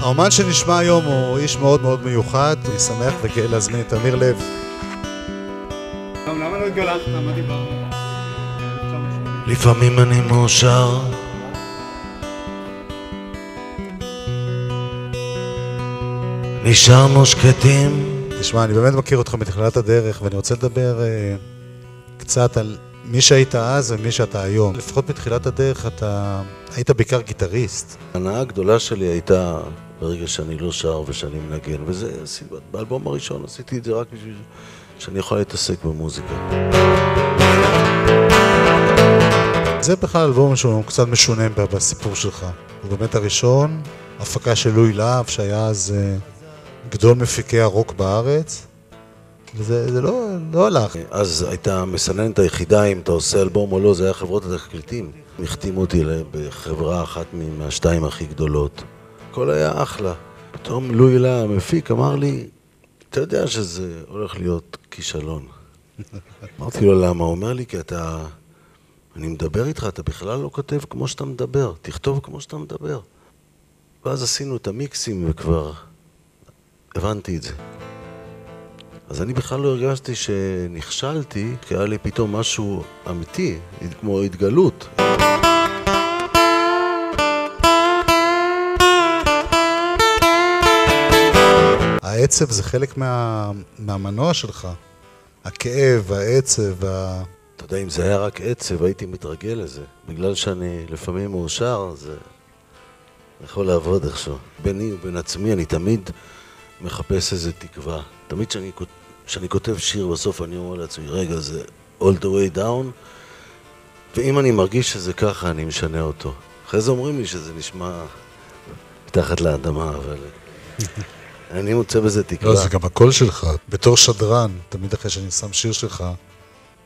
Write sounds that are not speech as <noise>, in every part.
האומן שנשמע היום הוא איש מאוד מאוד מיוחד, אני שמח וגאה להזמין את אמיר לב. למה לא? לפעמים אני מאושר נשארנו שקטים תשמע, אני באמת מכיר אותך מתחילת הדרך, ואני רוצה לדבר uh, קצת על מי שהיית אז ומי שאתה היום. לפחות מתחילת הדרך אתה היית בעיקר גיטריסט. ההנאה הגדולה שלי הייתה ברגע שאני לא שר ושאני מנגן, וזה, באלבום הראשון עשיתי את זה רק בשביל שאני יכול להתעסק במוזיקה. זה בכלל אלבום שהוא קצת משונה בסיפור שלך. הוא באמת הראשון, הפקה של לואי להב, שהיה אז uh, גדול מפיקי הרוק בארץ. וזה זה לא, לא הלך. אז הייתה המסננת היחידה אם אתה עושה אלבום או לא, זה היה חברות התקליטים. החתימו אותי בחברה אחת מהשתיים הכי גדולות. הכל היה אחלה. פתאום לואי לה, המפיק, אמר לי, אתה יודע שזה הולך להיות כישלון. <laughs> אמרתי לו, למה? הוא אומר לי, כי אתה... אני מדבר איתך, אתה בכלל לא כותב כמו שאתה מדבר, תכתוב כמו שאתה מדבר. ואז עשינו את המיקסים וכבר הבנתי את זה. אז אני בכלל לא הרגשתי שנכשלתי, כי היה לי פתאום משהו אמיתי, כמו התגלות. העצב זה חלק מה, מהמנוע שלך. הכאב, העצב, ה... אתה יודע, אם זה היה רק עצב, הייתי מתרגל לזה. בגלל שאני לפעמים מאושר, זה יכול לעבוד איכשהו. ביני ובין עצמי, אני תמיד מחפש איזה תקווה. תמיד כשאני כותב שיר, בסוף אני אומר לעצמי, רגע, זה all the way down, ואם אני מרגיש שזה ככה, אני משנה אותו. אחרי זה אומרים לי שזה נשמע מתחת לאדמה, אבל... <laughs> אני מוצא בזה תקווה. לא, זה גם הקול שלך. בתור שדרן, תמיד אחרי שאני שם שיר שלך,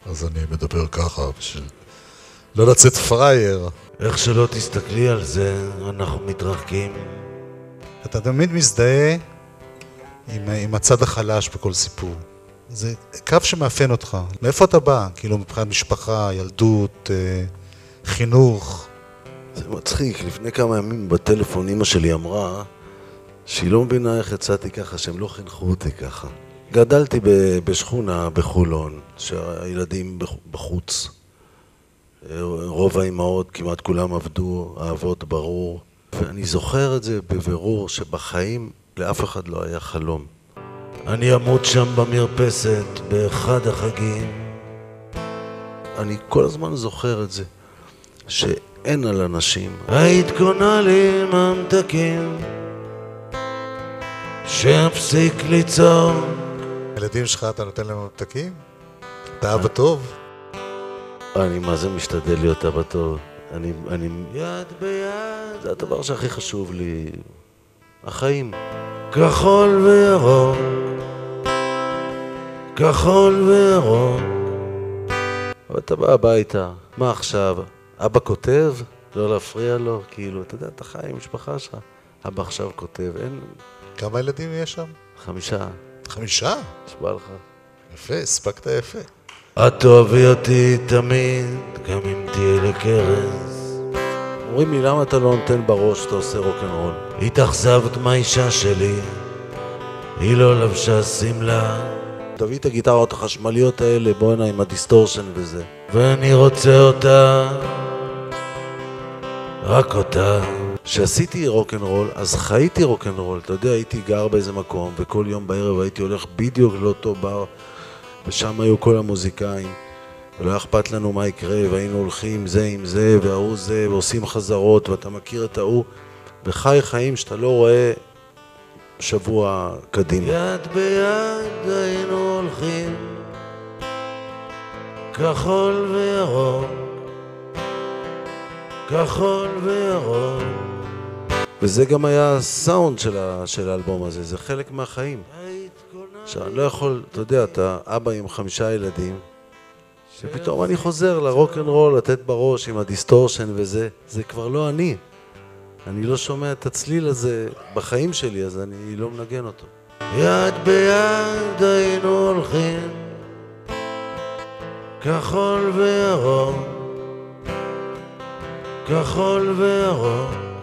אז אני מדבר ככה בשביל לא לצאת פראייר. איך שלא תסתכלי על זה, אנחנו מתרחקים. אתה תמיד מזדהה עם, עם הצד החלש בכל סיפור. זה קו שמאפיין אותך. מאיפה אתה בא? כאילו מבחינת משפחה, ילדות, אה, חינוך. זה מצחיק, לפני כמה ימים בטלפון אימא שלי אמרה שהיא לא מבינה איך יצאתי ככה, שהם לא חינכו אותי ככה. גדלתי בשכונה בחולון, שהילדים בחוץ. רוב האימהות, כמעט כולם עבדו, האבות ברור. ואני זוכר את זה בבירור, שבחיים לאף אחד לא היה חלום. אני אמות שם במרפסת באחד החגים. אני כל הזמן זוכר את זה, שאין על אנשים. היית קונה לי ממתקים, שאפסיק לצעוק. הילדים שלך, אתה נותן להם ממתקים? אתה אבא טוב? אני מה זה משתדל להיות אבא טוב. אני, אני יד ביד, זה הדבר שהכי חשוב לי. החיים. כחול וירוק, כחול וירוק. אבל אתה בא הביתה, מה עכשיו? אבא כותב? לא להפריע לו? כאילו, אתה יודע, אתה חי עם משפחה שלך. אבא עכשיו כותב, אין... כמה ילדים יש שם? חמישה. חמישה? נשבע לך. יפה, הספקת יפה. את תאהבי אותי תמיד, גם אם תהיה לי כרס. אומרים לי, למה אתה לא נותן בראש שאתה עושה רוקנרול? התאכזבת מהאישה שלי, היא לא לבשה שמלה. תביא את הגיטרות החשמליות האלה, בואנה עם ה distortion וזה. ואני רוצה אותה, רק אותה. כשעשיתי רוקנרול, אז חייתי רוקנרול. אתה יודע, הייתי גר באיזה מקום, וכל יום בערב הייתי הולך בדיוק לאותו בר, ושם היו כל המוזיקאים. ולא היה אכפת לנו מה יקרה, והיינו הולכים זה עם זה, וההוא זה, ועושים חזרות, ואתה מכיר את ההוא, וחי חיים שאתה לא רואה שבוע קדימה. יד ביד היינו הולכים, כחול וירוק, כחול וירוק. וזה גם היה הסאונד של, ה, של האלבום הזה, זה חלק מהחיים. עכשיו, אני לא יכול, אתה יודע, אתה אבא עם חמישה ילדים, ופתאום אני חוזר לרוקנרול, לתת בראש עם ה distortion וזה, זה כבר לא אני. אני לא שומע את הצליל הזה בחיים שלי, אז אני לא מנגן אותו. יד ביד היינו הולכים, כחול וירוק, כחול וירוק.